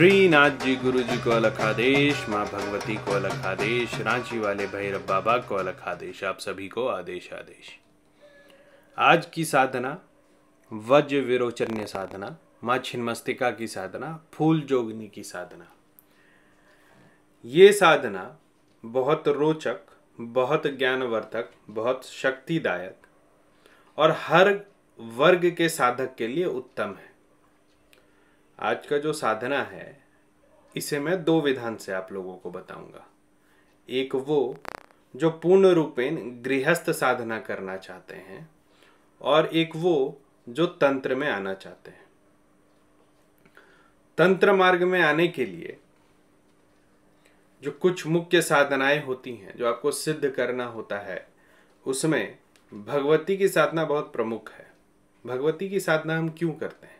नाथ जी गुरु जी को अलग आदेश माँ भगवती को अलग आदेश रांची वाले भैरव बाबा को अलग आदेश आप सभी को आदेश आदेश। आज की साधना, वज्र विरोचन्य साधना, माँ छिन्मस्तिका की साधना, फूल जोगनी की साधना। ये साधना बहुत रोचक, बहुत ज्ञानवर्धक, बहुत शक्तिदायक और हर वर्ग के साधक के लिए उत्तम है। आज का जो साधना है, इसे मैं दो विधान से आप लोगों को बताऊँगा। एक वो, जो पूर्ण रूपेण गृहस्थ साधना करना चाहते हैं, और एक वो, जो तंत्र में आना चाहते हैं। तंत्र मार्ग में आने के लिए, जो कुछ मुख्य साधनाएँ होती हैं, जो आपको सिद्ध करना होता है, उसमें भगवती की साधना बहुत प्रमुख है। भगवती की साधना हम क्यों करते हैं?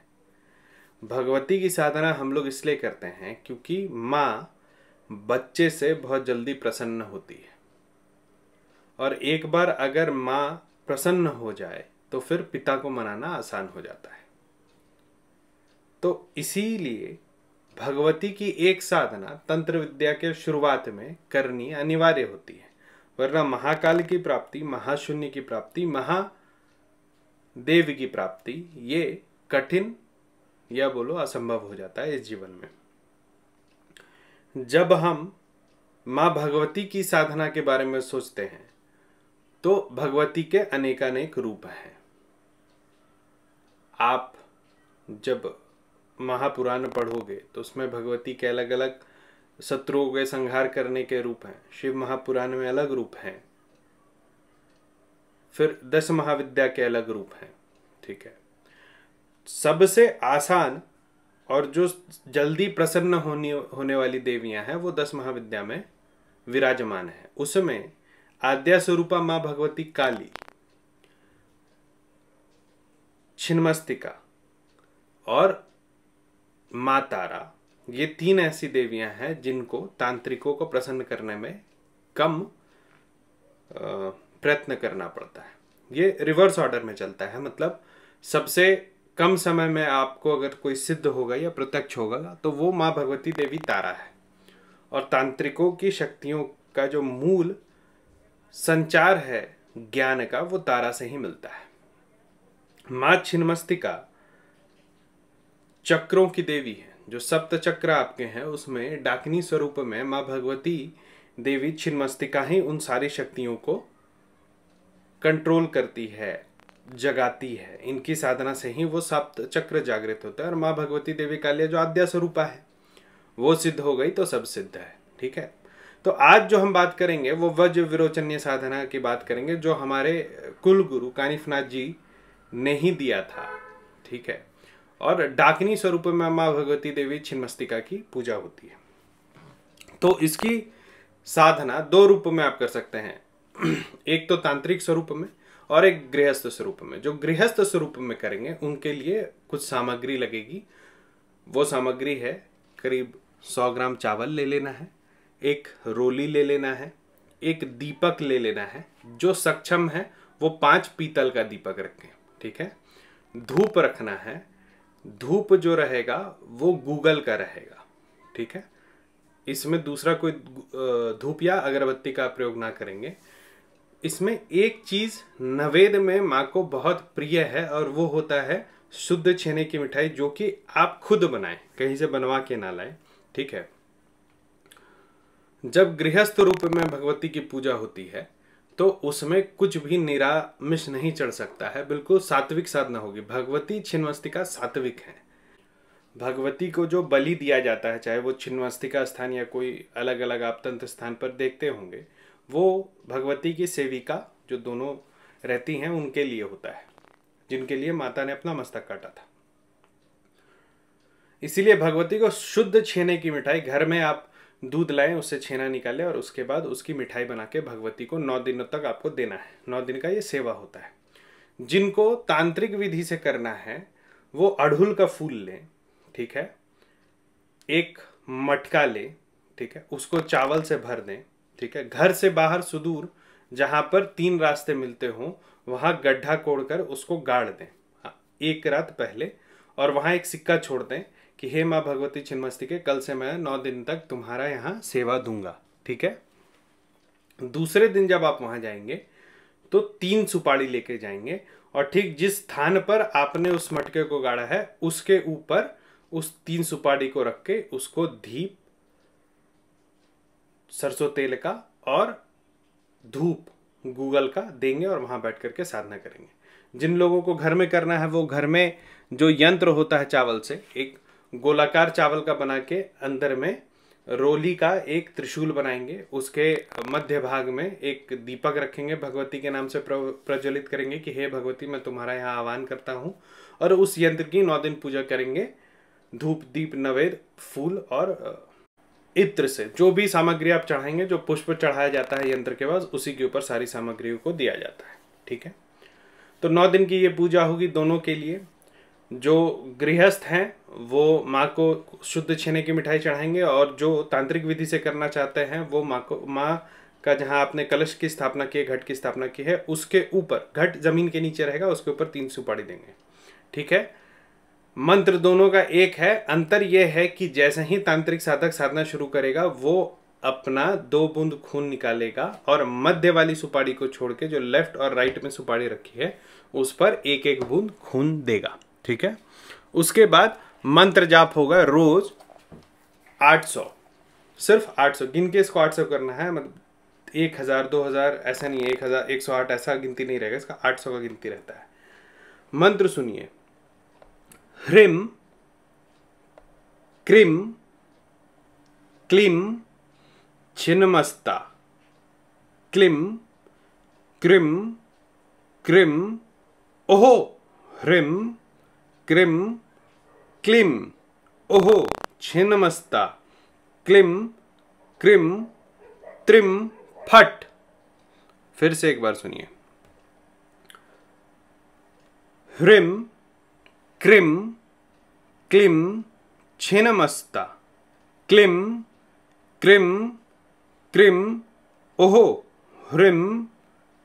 भगवती की साधना हम लोग इसलिए करते हैं क्योंकि माँ बच्चे से बहुत जल्दी प्रसन्न होती है। और एक बार अगर माँ प्रसन्न हो जाए तो फिर पिता को मनाना आसान हो जाता है। तो इसीलिए भगवती की एक साधना तंत्र विद्या के शुरुआत में करनी अनिवार्य होती है। वरना महाकाल की प्राप्ति, महाशून्य की प्राप्ति, महादेव की प्राप्ति, ये कठिन या बोलो, असंभव हो जाता है इस जीवन में। जब हम माँ भगवती की साधना के बारे में सोचते हैं तो भगवती के अनेकानेक रूप हैं। आप जब महापुराण पढ़ोगे तो उसमें भगवती के अलग अलग शत्रुओं के संहार करने के रूप हैं, शिव महापुराण में अलग रूप हैं, फिर दस महाविद्या के अलग रूप हैं, ठीक है। सबसे आसान और जो जल्दी प्रसन्न होने होने वाली देवियाँ हैं, वो दस महाविद्या में विराजमान है। उसमें आद्या स्वरूपा माँ भगवती काली, छिन्मस्तिका और माँ तारा ये तीन ऐसी देवियाँ हैं जिनको तांत्रिकों को प्रसन्न करने में कम प्रयत्न करना पड़ता है। ये रिवर्स ऑर्डर में चलता है मतलब सबसे कम समय में आपको अगर कोई सिद्ध होगा या प्रत्यक्ष होगा तो वो माँ भगवती देवी तारा है। और तांत्रिकों की शक्तियों का जो मूल संचार है ज्ञान का, वो तारा से ही मिलता है। माँ छिन्मस्तिका चक्रों की देवी है। जो सप्त चक्र आपके हैं, उसमें डाकनी स्वरूप में माँ भगवती देवी छिन्मस्तिका ही उन सारी शक्तियों को कंट्रोल करती है। जगाती है। इनकी साधना से ही वो सप्त चक्र जागृत होता है और माँ भगवती देवी कालिया जो आद्या स्वरूपा है, वो सिद्ध हो गई तो सब सिद्ध है, ठीक है? तो आज जो हम बात करेंगे, वो वज्र विरोचन्य साधना की बात करेंगे, जो हमारे कुल गुरु कानिफनाथ जी ने ही दिया था, ठीक है? और डाकनी स्वरूप में माँ भगवती देवी छिन्मस्तिका की पूजा होती है। तो इसकी साधना दो रूप में आप कर सकते हैं। एक तो तांत्रिक स्वरूप में और एक गृहस्थ स्वरूप में। जो गृहस्थ स्वरूप में करेंगे, उनके लिए कुछ सामग्री लगेगी। वो सामग्री है, करीब सौ ग्राम चावल ले लेना है, एक रोली ले लेना है, एक दीपक ले लेना है। जो सक्षम है, वो पाँच पीतल का दीपक रखें, ठीक है? धूप रखना है, धूप जो रहेगा, वो गूगल का रहेगा, ठीक है? इसमें दूसरा कोई धूप या अगरबत्ती का प्रयोग ना करेंगे। इसमें एक चीज़ नवेद में माँ को बहुत प्रिय है और वो होता है शुद्ध छेने की मिठाई जो कि आप खुद बनाएँ, कहीं से बनवा के ना लाएँ, ठीक है? जब गृहस्थ रूप में भगवती की पूजा होती है तो उसमें कुछ भी निरामिष नहीं चढ़ सकता है, बिल्कुल सात्विक साधना होगी। भगवती छिन्नमस्तिका सात्विक है। भगवती को जो बलि दिया जाता है, चाहे वो छिन्नमस्तिका स्थान या कोई अलग अलग आप तंत्र स्थान पर देखते होंगे वो भगवती की सेविका जो दोनों रहती हैं, उनके लिए होता है, जिनके लिए माता ने अपना मस्तक काटा था। इसीलिए भगवती को शुद्ध छेने की मिठाई, घर में आप दूध लाएँ, उससे छेना निकालें और उसके बाद उसकी मिठाई बना के भगवती को नौ दिनों तक आपको देना है। नौ दिन का ये सेवा होता है। जिनको तांत्रिक विधि से करना है, वो अड़हुल का फूल लें, ठीक है? एक मटका ले, ठीक है? उसको चावल से भर दें ठीक है? घर से बाहर सुदूर जहाँ पर तीन रास्ते मिलते हों वहाँ गड्ढा कोड़कर उसको गाड़ दें। हाँ, एक रात पहले और वहाँ एक सिक्का छोड़ दें कि हे माँ भगवती छिन्मस्ती के कल से मैं नौ दिन तक तुम्हारा यहाँ सेवा दूँगा। ठीक है? दूसरे दिन जब आप वहाँ जाएँगे तो तीन सुपाड़ी लेके जाएँगे और ठीक जिस स्थान पर आपने उस मटके को गाड़ा है उसके ऊपर उस तीन सुपाड़ी को रख के उसको धीप सरसों तेल का और धूप गूगल का देंगे और वहाँ बैठ करके साधना करेंगे। जिन लोगों को घर में करना है, वो घर में जो यंत्र होता है चावल से, एक गोलाकार चावल का बना के अंदर में रोली का एक त्रिशूल बनाएँगे, उसके मध्य भाग में एक दीपक रखेंगे, भगवती के नाम से प्रज्वलित करेंगे कि, हे भगवती, मैं तुम्हारा यहाँ आह्वान करता हूँ। और उस यंत्र की नौ दिन पूजा करेंगे, धूप, दीप, नवेद, फूल और इत्र से। जो भी सामग्री आप चढ़ाएँगे, जो पुष्प चढ़ाया जाता है यंत्र के पास, उसी के ऊपर सारी सामग्रियों को दिया जाता है, ठीक है? तो नौ दिन की ये पूजा होगी दोनों के लिए। जो गृहस्थ हैं, वो माँ को शुद्ध छेने की मिठाई चढ़ाएँगे और जो तांत्रिक विधि से करना चाहते हैं, वो माँ को, माँ का जहाँ आपने कलश की स्थापना की है, घट की स्थापना की है, उसके ऊपर, घट ज़मीन के नीचे रहेगा, उसके ऊपर तीन सुपाड़ी देंगे, ठीक है? मंत्र दोनों का एक है। अंतर यह है कि जैसे ही तांत्रिक साधक साधना शुरू करेगा, वो अपना दो बूंद खून निकालेगा और मध्य वाली सुपारी को छोड़ के जो लेफ़्ट और राइट में सुपारी रखी है, उस पर एक एक बूंद खून देगा। ठीक है? उसके बाद मंत्र जाप होगा रोज 800 सिर्फ़ 800 गिन के इसको 800 करना है मतलब एक हज़ार, दो हज़ार, ऐसा नहीं है, एक हज़ार, एक सौ आठ ऐसा गिनती नहीं रहेगा, इसका 800 का गिनती रहता है। मंत्र सुनिए। ह्रीं क्रीं क्लीं छिन्नमस्ता क्लीं क्रीं क्रीं ओहो ह्रीं क्रीं क्लीं ओहो छिन्नमस्ता क्लीं क्रीं त्रिम फट फिर से एक बार सुनिए। ह्रीं क्रिम, क्लिम छिनमस्ता क्लिम, क्रिम क्रिम, ओहो, ह्रिम,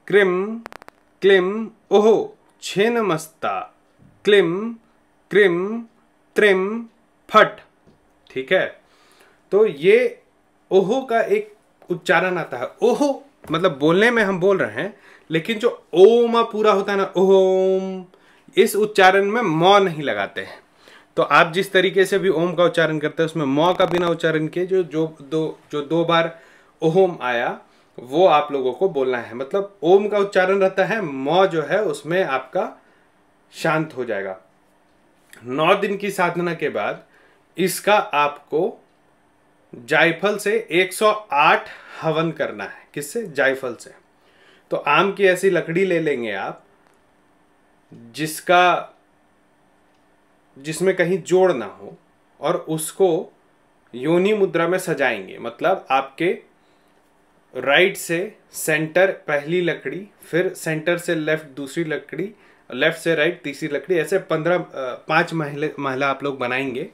क्रिम, क्लिम, ओहो छिनमस्ता क्लिम, क्रिम, त्रिम, फट। ठीक है? तो ये ओहो का एक उच्चारण आता है। ओहो मतलब बोलने में हम बोल रहे हैं, लेकिन जो ओम पूरा होता है ना ओम इस उच्चारण में मौ नहीं लगाते हैं। तो आप जिस तरीके से भी ओम का उच्चारण करते हैं, उसमें मौ का बिना उच्चारण किए जो जो, दो जो दो बार ओम आया, वो आप लोगों को बोलना है। मतलब ओम का उच्चारण रहता है, मौ जो है, उसमें आपका शांत हो जाएगा। नौ दिन की साधना के बाद इसका आपको जायफल से 108 हवन करना है। किससे? जायफल से। तो आम की ऐसी लकड़ी ले लेंगे आप जिसका, जिसमें कहीं जोड़ ना हो और उसको योनि मुद्रा में सजाएँगे। मतलब आपके राइट से सेंटर पहली लकड़ी, फिर सेंटर से लेफ़्ट दूसरी लकड़ी लेफ़्ट से राइट तीसरी लकड़ी, ऐसे पंद्रह पाँच महिला महिला आप लोग बनाएँगे।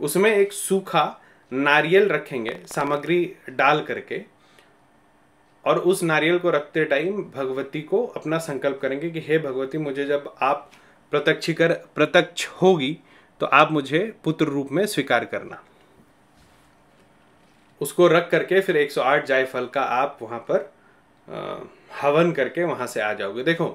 उसमें एक सूखा नारियल रखेंगे, सामग्री डाल करके। और उस नारियल को रखते टाइम भगवती को अपना संकल्प करेंगे कि हे भगवती, मुझे जब आप प्रत्यक्षिकर प्रत्यक्ष होगी तो आप मुझे पुत्र रूप में स्वीकार करना। उसको रख करके फिर 108 जायफल का आप वहाँ पर हवन करके वहाँ से आ जाओगे। देखो,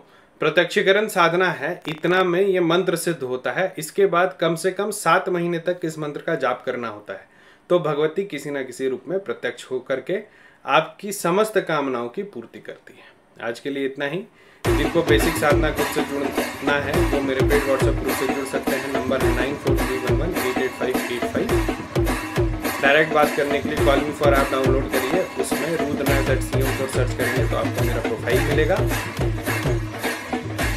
प्रत्यक्षीकरण साधना है, इतना में ये मंत्र सिद्ध होता है, इसके बाद कम से कम सात महीने तक इस मंत्र का जाप करना होता है। तो भगवती किसी ना किसी रूप में प्रत्यक्ष होकर के आपकी समस्त कामनाओं की पूर्ति करती है। आज के लिए इतना ही। जिनको बेसिक साधना ग्रुप से जुड़ना है, वो मेरे पेड व्हाट्सएप ग्रुप से जुड़ सकते हैं। नंबर है nine four three one one eight eight five eight five direct बात करने के लिए कॉलिंग फॉर ऐप डाउनलोड करिए। उसमें रूदनाथ एट सी को सर्च करेंगे तो आपको मेरा प्रोफ़ाइल मिलेगा।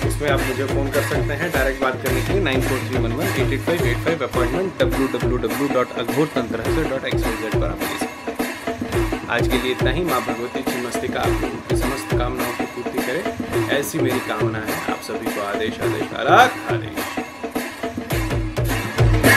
उसमें आप मुझे फ़ोन कर सकते हैं। डायरेक्ट बात करने के लिए nine four three one one eight eight five eight five appointment W W W dot अघोर तंत्र डॉट एक्स पर आप ले सकते हैं आज के लिए इतना ही। माँ भगवती की मस्ती का आपकी समस्त कामनाओं की पूर्ति करें। ऐसी मेरी कामना है। आप सभी को आदेश आदेश आदेश